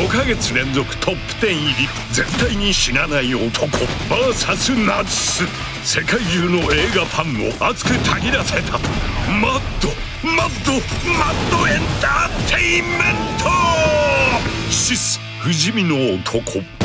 5ヶ月連続トップ10入り。絶対に死なない男。VS ナチス世界中の映画ファンを熱くたぎらせた。マッドマッドマッドエンターテインメント。シス不死身の男。